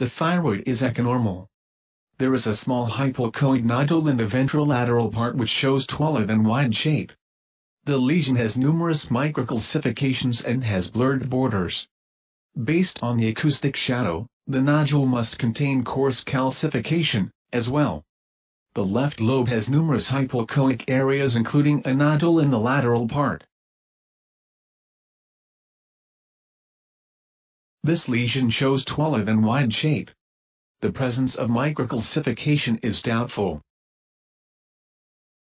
the thyroid is echonormal. There is a small hypoechoic nodule in the ventrolateral part which shows taller than wide shape. The lesion has numerous microcalcifications and has blurred borders. Based on the acoustic shadow, the nodule must contain coarse calcification, as well. The left lobe has numerous hypoechoic areas including a nodule in the lateral part. This lesion shows taller than wide shape. The presence of microcalcification is doubtful.